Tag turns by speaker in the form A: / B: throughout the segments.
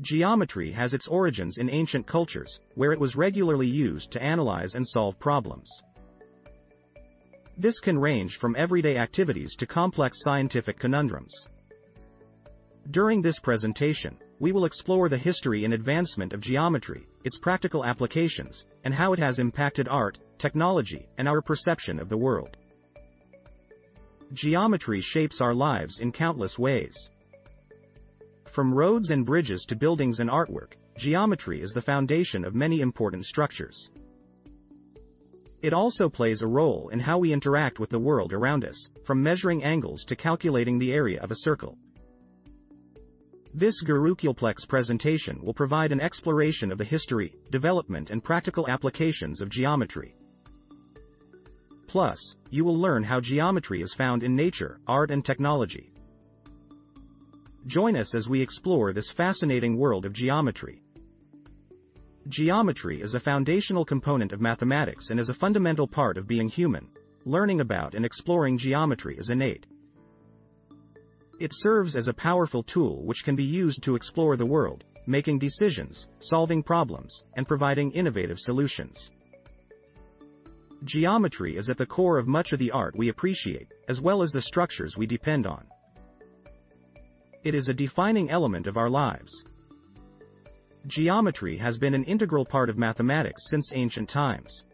A: Geometry has its origins in ancient cultures, where it was regularly used to analyze and solve problems. This can range from everyday activities to complex scientific conundrums. During this presentation, we will explore the history and advancement of geometry, its practical applications, and how it has impacted art, technology, and our perception of the world. Geometry shapes our lives in countless ways. From roads and bridges to buildings and artwork, geometry is the foundation of many important structures. It also plays a role in how we interact with the world around us, from measuring angles to calculating the area of a circle. This Gurukulplex presentation will provide an exploration of the history, development and practical applications of geometry. Plus, you will learn how geometry is found in nature, art and technology. Join us as we explore this fascinating world of geometry. Geometry is a foundational component of mathematics and is a fundamental part of being human. Learning about and exploring geometry is innate. It serves as a powerful tool which can be used to explore the world, making decisions, solving problems, and providing innovative solutions. Geometry is at the core of much of the art we appreciate, as well as the structures we depend on. It is a defining element of our lives. Geometry has been an integral part of mathematics since ancient times.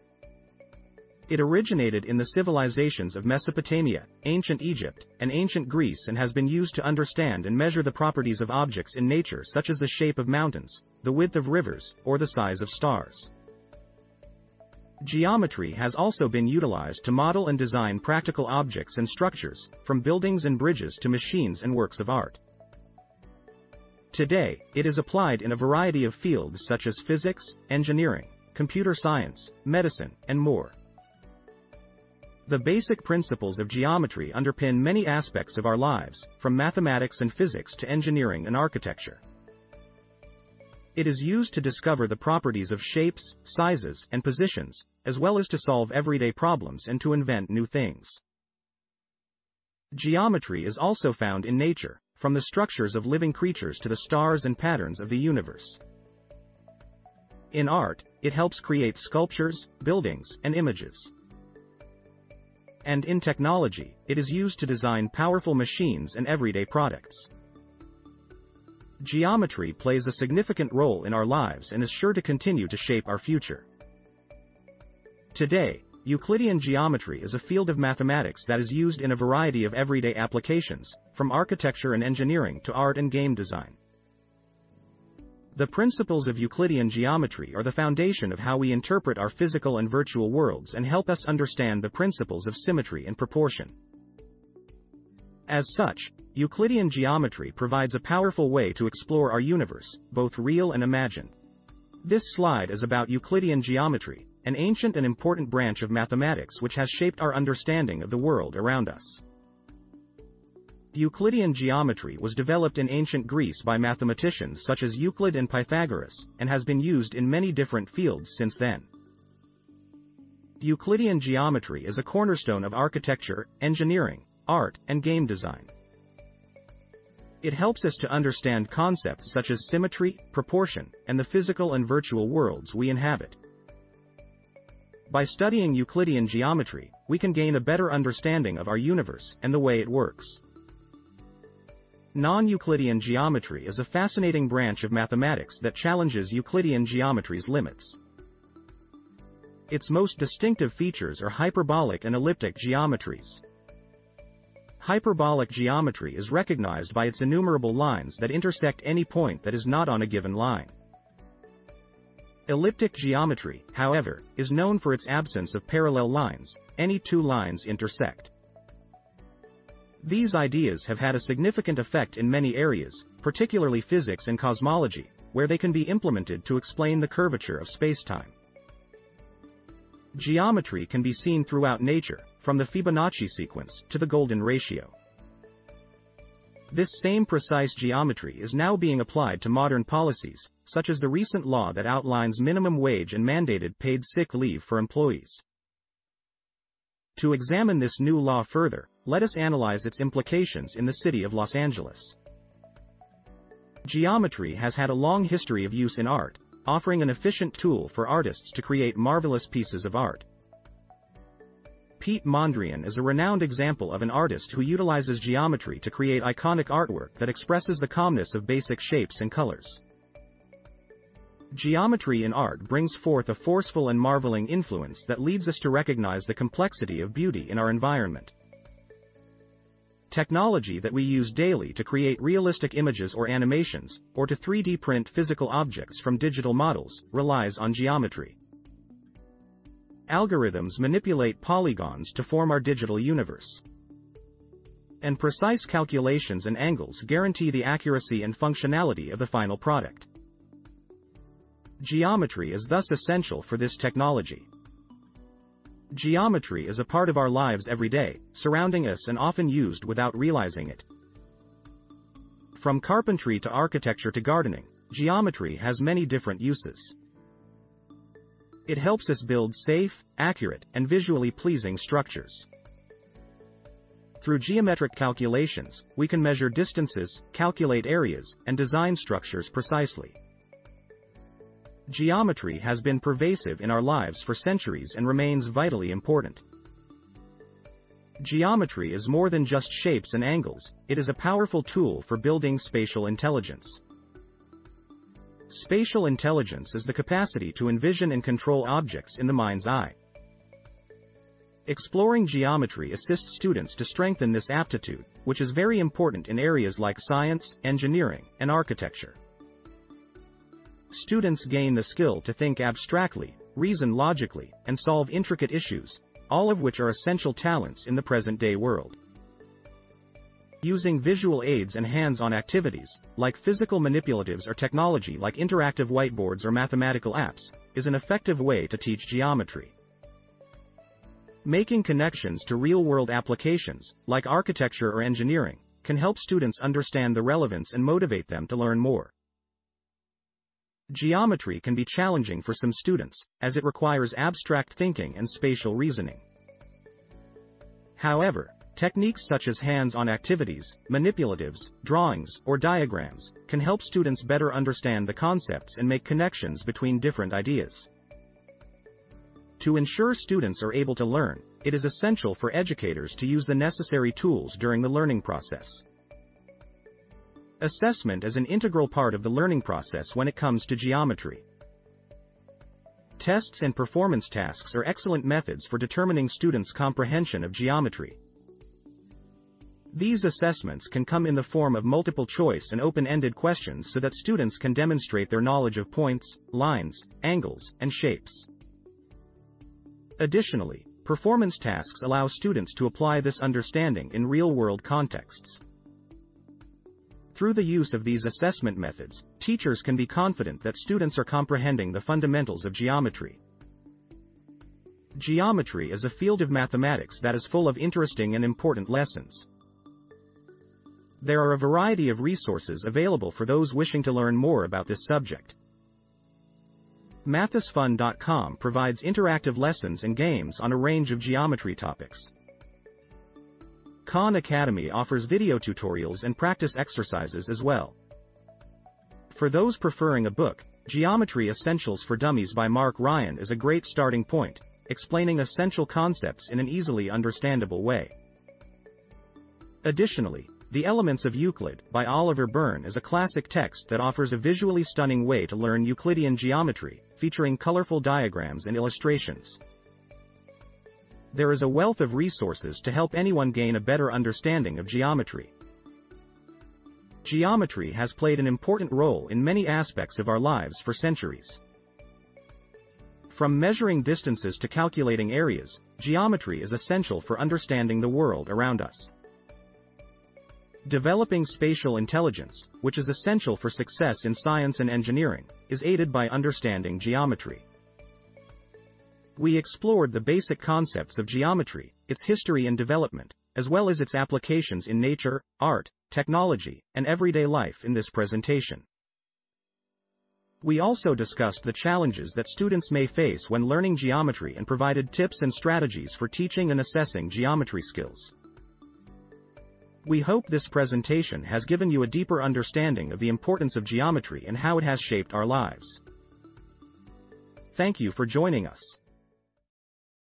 A: It originated in the civilizations of Mesopotamia, ancient Egypt, and ancient Greece and has been used to understand and measure the properties of objects in nature such as the shape of mountains, the width of rivers, or the size of stars. Geometry has also been utilized to model and design practical objects and structures, from buildings and bridges to machines and works of art. Today, it is applied in a variety of fields such as physics, engineering, computer science, medicine, and more. The basic principles of geometry underpin many aspects of our lives, from mathematics and physics to engineering and architecture. It is used to discover the properties of shapes, sizes, and positions, as well as to solve everyday problems and to invent new things. Geometry is also found in nature, from the structures of living creatures to the stars and patterns of the universe. In art, it helps create sculptures, buildings, and images. And in technology, it is used to design powerful machines and everyday products. Geometry plays a significant role in our lives and is sure to continue to shape our future. Today, Euclidean geometry is a field of mathematics that is used in a variety of everyday applications, from architecture and engineering to art and game design. The principles of Euclidean geometry are the foundation of how we interpret our physical and virtual worlds and help us understand the principles of symmetry and proportion. As such, Euclidean geometry provides a powerful way to explore our universe, both real and imagined. This slide is about Euclidean geometry, an ancient and important branch of mathematics which has shaped our understanding of the world around us. Euclidean geometry was developed in ancient Greece by mathematicians such as Euclid and Pythagoras, and has been used in many different fields since then. Euclidean geometry is a cornerstone of architecture, engineering, art, and game design. It helps us to understand concepts such as symmetry, proportion, and the physical and virtual worlds we inhabit. By studying Euclidean geometry, we can gain a better understanding of our universe and the way it works. Non-Euclidean geometry is a fascinating branch of mathematics that challenges Euclidean geometry's limits. Its most distinctive features are hyperbolic and elliptic geometries. Hyperbolic geometry is recognized by its innumerable lines that intersect any point that is not on a given line. Elliptic geometry, however, is known for its absence of parallel lines, any two lines intersect. These ideas have had a significant effect in many areas, particularly physics and cosmology, where they can be implemented to explain the curvature of spacetime. Geometry can be seen throughout nature, from the Fibonacci sequence to the golden ratio. This same precise geometry is now being applied to modern policies, such as the recent law that outlines minimum wage and mandated paid sick leave for employees. To examine this new law further, let us analyze its implications in the city of Los Angeles. Geometry has had a long history of use in art, offering an efficient tool for artists to create marvelous pieces of art. Piet Mondrian is a renowned example of an artist who utilizes geometry to create iconic artwork that expresses the calmness of basic shapes and colors. Geometry in art brings forth a forceful and marveling influence that leads us to recognize the complexity of beauty in our environment. Technology that we use daily to create realistic images or animations, or to 3D print physical objects from digital models, relies on geometry. Algorithms manipulate polygons to form our digital universe. And precise calculations and angles guarantee the accuracy and functionality of the final product. Geometry is thus essential for this technology. Geometry is a part of our lives every day, surrounding us and often used without realizing it. From carpentry to architecture to gardening, geometry has many different uses. It helps us build safe, accurate, and visually pleasing structures. Through geometric calculations, we can measure distances, calculate areas, and design structures precisely. Geometry has been pervasive in our lives for centuries and remains vitally important. Geometry is more than just shapes and angles, it is a powerful tool for building spatial intelligence. Spatial intelligence is the capacity to envision and control objects in the mind's eye. Exploring geometry assists students to strengthen this aptitude, which is very important in areas like science, engineering, and architecture students gain the skill to think abstractly, reason logically, and solve intricate issues, all of which are essential talents in the present-day world. Using visual aids and hands-on activities, like physical manipulatives or technology like interactive whiteboards or mathematical apps, is an effective way to teach geometry. Making connections to real-world applications, like architecture or engineering, can help students understand the relevance and motivate them to learn more. Geometry can be challenging for some students, as it requires abstract thinking and spatial reasoning. However, techniques such as hands-on activities, manipulatives, drawings, or diagrams, can help students better understand the concepts and make connections between different ideas. To ensure students are able to learn, it is essential for educators to use the necessary tools during the learning process. Assessment is an integral part of the learning process when it comes to geometry. Tests and performance tasks are excellent methods for determining students' comprehension of geometry. These assessments can come in the form of multiple choice and open-ended questions so that students can demonstrate their knowledge of points, lines, angles, and shapes. Additionally, performance tasks allow students to apply this understanding in real-world contexts. Through the use of these assessment methods, teachers can be confident that students are comprehending the fundamentals of geometry. Geometry is a field of mathematics that is full of interesting and important lessons. There are a variety of resources available for those wishing to learn more about this subject. MathisFun.com provides interactive lessons and games on a range of geometry topics. Khan Academy offers video tutorials and practice exercises as well. For those preferring a book, Geometry Essentials for Dummies by Mark Ryan is a great starting point, explaining essential concepts in an easily understandable way. Additionally, The Elements of Euclid by Oliver Byrne is a classic text that offers a visually stunning way to learn Euclidean geometry, featuring colorful diagrams and illustrations. There is a wealth of resources to help anyone gain a better understanding of geometry. Geometry has played an important role in many aspects of our lives for centuries. From measuring distances to calculating areas, geometry is essential for understanding the world around us. Developing spatial intelligence, which is essential for success in science and engineering, is aided by understanding geometry. We explored the basic concepts of geometry, its history and development, as well as its applications in nature, art, technology, and everyday life in this presentation. We also discussed the challenges that students may face when learning geometry and provided tips and strategies for teaching and assessing geometry skills. We hope this presentation has given you a deeper understanding of the importance of geometry and how it has shaped our lives. Thank you for joining us.